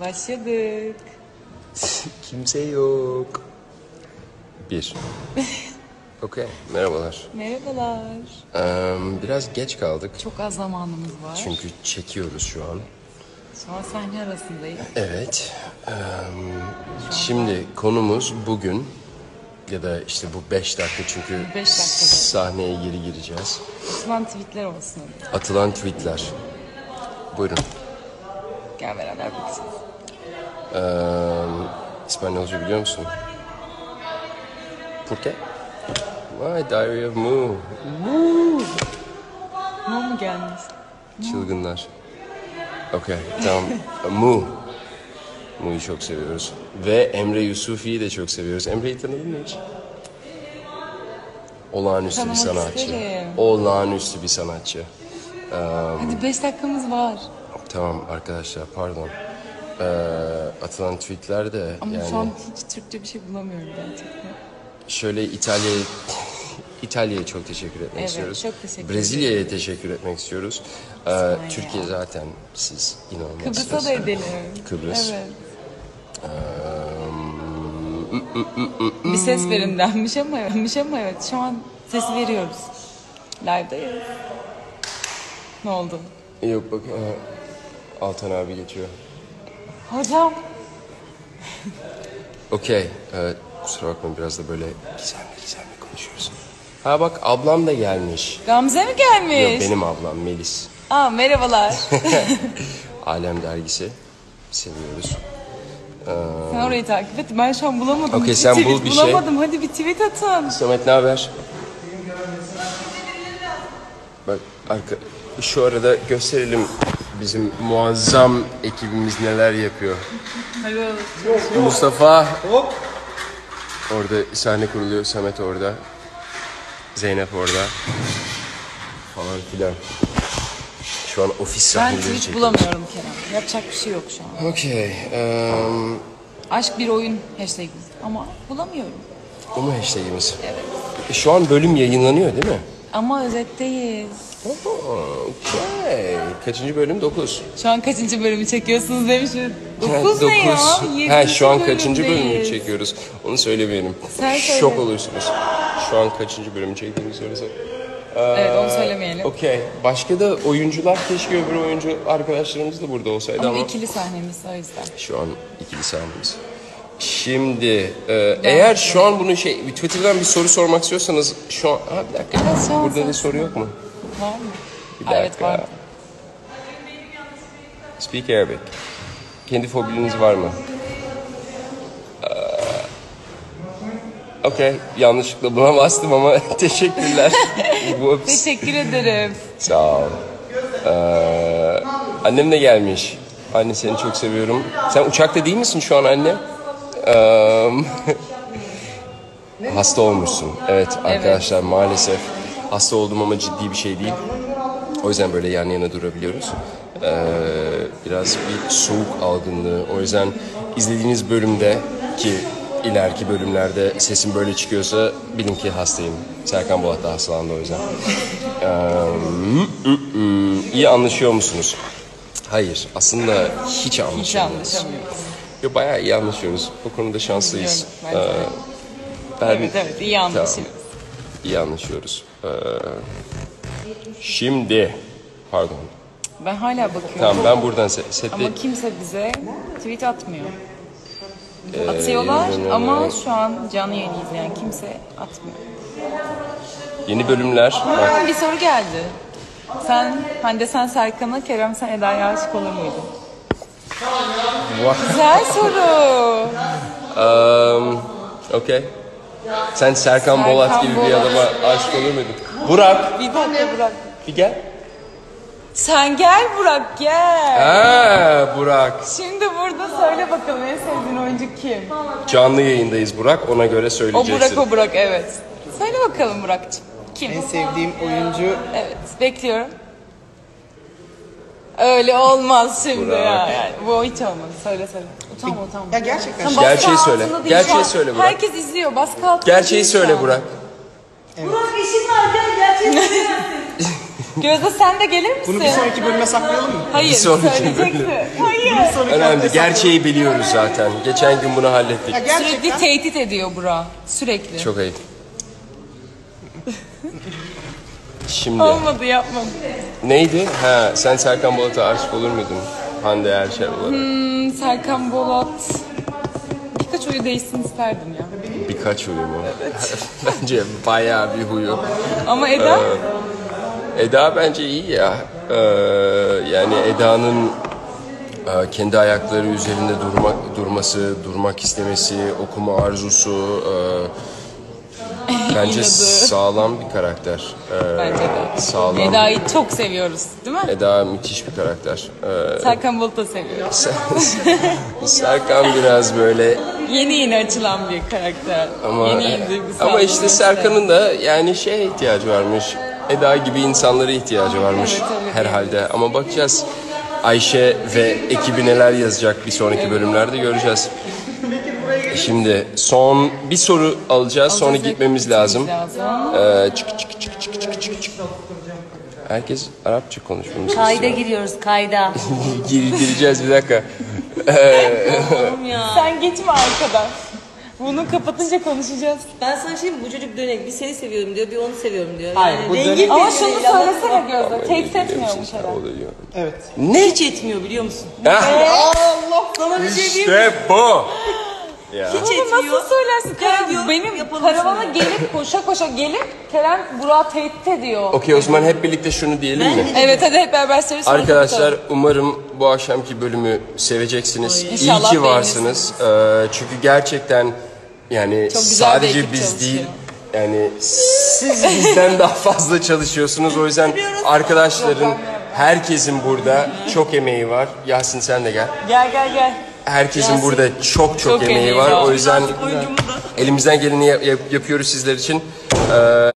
Başladık. Kimse yok. Bir. Okey, merhabalar. Merhabalar. Ee, biraz geç kaldık. Çok az zamanımız var. Çünkü çekiyoruz şu an. Şu an sahne arasındayız. Evet. ee, şimdi konumuz bugün ya da işte bu beş dakika çünkü Beş dakikada. sahneye geri gireceğiz. Atılan tweetler olsun. hadi. Atılan tweetler. Buyurun. Gel beraber bakacağız. Ee, İspanyolca biliyor musun? ¿Por qué? My Diary of Moo. Ne mu gelmiş? Çılgınlar. Okey, tamam. Mu. Mu'yu çok seviyoruz. Ve Emre Yusufi'yi de çok seviyoruz. Emre'yi tanıdın mı hiç? Olağanüstü bir Tanımak sanatçı. isterim. Olağanüstü bir sanatçı. Hadi beş dakikamız var. Tamam arkadaşlar pardon. Ee, atılan tweetler de Ama yani şu an hiç Türkçe bir şey bulamıyorum gerçekten. şöyle İtalya'ya İtalya'ya çok teşekkür etmek Evet, istiyoruz. çok teşekkür Brezilya'ya teşekkür etmek istiyoruz. Ee. Türkiye zaten siz inanılmazsınız. Kıbrıs'a da edelim. Kıbrıs. Evet. Bir ses verin denmiş ama, denmiş ama evet şu an sesi veriyoruz. Live'dayız. Ne oldu? Yok bak Altan abi geçiyor. Hocam. Okey. e, kusura bakma biraz da böyle gizemli gizemli konuşuyoruz. Ha bak ablam da gelmiş. Gamze mi gelmiş? Yok benim ablam Melis. Aa merhabalar. Alem dergisi. Seviyoruz. sen orayı takip et. Ben şu an bulamadım. Okey, sen tweet bul bir şey. bulamadım. Hadi bir tweet atın. Samet ne haber? Bak arka, şu arada gösterelim bizim muazzam ekibimiz neler yapıyor. Mustafa orada sahne kuruluyor. Samet orada. Zeynep orada. Falan filan. Şu an ofis Ben sahneleri tweet çekiyoruz. bulamıyorum Kerem. Yapacak bir şey yok şu an. Okey. eee, Aşk bir oyun hashtag ama bulamıyorum. bu mu hashtagimiz? Evet. Şu an bölüm yayınlanıyor değil mi? Ama özetteyiz. Okey. Kaçıncı bölüm? 9. Şu an kaçıncı bölümü çekiyorsunuz demişim. 9 ne ya? Ha şu an kaçıncı bölümü bölümdeyiz. çekiyoruz? Onu söylemeyelim. Sen söyle. Şok olursunuz. Şu an kaçıncı bölümü çektiğimizi söylesek. Evet onu söylemeyelim. Okey. Başka da oyuncular keşke öbür oyuncu arkadaşlarımız da burada olsaydı Ama ama, ikili sahnemiz o yüzden. şu an ikili sahnemiz. Şimdi e, eğer şu an bunu şey Twitter'dan bir soru sormak istiyorsanız şu an ha, bir dakika. Evet, şu an Burada bir sorsun. soru yok mu? Var mı? Bir Aa, Evet dakika. var. Speak Arabic. Kendi fobiniz var mı? Ee, Okey, yanlışlıkla buna bastım ama teşekkürler. Whoops. Teşekkür ederim. Sağ ol. Ee, annem de gelmiş. Anne seni çok seviyorum. Sen uçakta değil misin şu an anne? Hasta olmuşsun. Evet arkadaşlar maalesef hasta oldum ama ciddi bir şey değil. O yüzden böyle yan yana durabiliyoruz. Ee, biraz bir soğuk algınlığı. O yüzden izlediğiniz bölümde ki ileriki bölümlerde sesim böyle çıkıyorsa bilin ki hastayım. Serkan Bolat da hastalandı o yüzden. Ee, iyi anlaşıyor musunuz? Hayır. Aslında hiç Hiç anlaşamıyoruz. Yo, bayağı iyi anlaşıyoruz. O konuda şanslıyız. Ee, ben, Evet evet iyi anlaşıyoruz. iyi anlaşıyoruz. Ee, şimdi, pardon. Ben hala bakıyorum. Tamam ben buradan se- sette Ama kimse bize tweet atmıyor. Atıyorlar yani- ama şu an canlı yayını izleyen kimse atmıyor. yeni bölümler. Aa, bir soru geldi. Sen, Hande sen Serkan'a, Kerem sen Eda'ya aşık olur muydun? Vah. Güzel soru. um, Okey. Sen Serkan, Serkan Bolat gibi bir adama aşık olur muydun? Burak, Bir dakika Burak. bir gel. Sen gel Burak gel. Ha, Burak. Şimdi burada söyle bakalım en sevdiğin oyuncu kim? Canlı yayındayız Burak. Ona göre O söyleyeceksin. Burak o Burak evet. Söyle bakalım Burak'cığım. Kim? En sevdiğim oyuncu Evet bekliyorum. Öyle olmaz şimdi Burak. ya. Yani. Bu hiç olmadı. Söyle söyle. Utanma utanma. ya gerçekten Sen baskı Gerçeği söyle. altında değil. Gerçeği Şu an söyle Burak. Herkes izliyor. Baskı altında Gerçeği değil şu söyle an. Burak. Burak işin var gel gerçeği söyleyemezsin. Gözde sen de gelir misin? Bunu bir sonraki bölüme saklayalım mı? Hayır Bir sonraki söyleyeceksin. Hayır. Önemli değil. Gerçeği biliyoruz zaten. Geçen gün bunu hallettik. Ya Sürekli gerçekten tehdit ediyor Burak. Sürekli. Çok ayıp. Şimdi Olmadı yapmadı. neydi? Ha, sen Serkan Bolat'a aşık olur muydun? Hande Erçel olarak. Hmm, Serkan Bolat. Birkaç oyu değişsin isterdim ya. Birkaç huyu mu? bence bayağı bir huyu. Ama Eda Eda bence iyi ya. Ee, yani Eda'nın e, kendi ayakları üzerinde durmak durması, durmak istemesi, okuma arzusu e, bence İnadı. sağlam bir karakter. Ee, bence de. Sağlam. Eda'yı çok seviyoruz değil mi? Eda müthiş bir karakter. Ee, Serkan Bolat'ı seviyoruz. Serkan biraz böyle Yeni yeni açılan bir karakter. ama yeni yeni duygusal. ama işte bir Serkan'ın da yani şeye ihtiyacı varmış. Eda gibi insanlara ihtiyacı varmış Evet, evet. herhalde. Ama bakacağız. Ayşe ve ekibi neler yazacak bir sonraki bölümlerde göreceğiz. Şimdi son bir soru alacağız, sonra gitmemiz lazım. lazım. Ee, çık çık çık çık çık çık çık. Herkes Arapça konuşmamızı Kayda istiyor. giriyoruz kayda. Gir, gireceğiz bir dakika. Oğlum ya. Sen geçme arkadan. Bunu kapatınca konuşacağız. Ben sana şey mi bu çocuk dönek bir seni seviyorum diyor bir onu seviyorum diyor. Hayır, bu rengi dönek- Ama şunu değil, anladın söylesene? Gözde. Tehdit etmiyormuş herhalde. Oluyor. evet. Ne? Hiç etmiyor biliyor musun? Ah, Allah sana bir şey diyeyim mi? İşte bu. Ya. Hiç Bunu etmiyor. nasıl söylersin? Kerem diyor, benim yapalım karavana şunu. gelip koşa koşa gelip Kerem Burak'ı tehdit ediyor. Okey o zaman hep birlikte şunu diyelim mi? Evet hadi hep beraber söyle Arkadaşlar umarım bu akşamki bölümü seveceksiniz. İyi İnşallah ki varsınız. Ee, çünkü gerçekten yani Çok güzel bir sadece ekip biz çalışıyor. değil yani siz bizden daha fazla çalışıyorsunuz. O yüzden arkadaşların herkesin burada çok emeği var. Yasin sen de gel. Gel gel gel. Herkesin burada çok çok, Çok emeği var. O yüzden elimizden geleni yap- yap- yapıyoruz sizler için. Ee,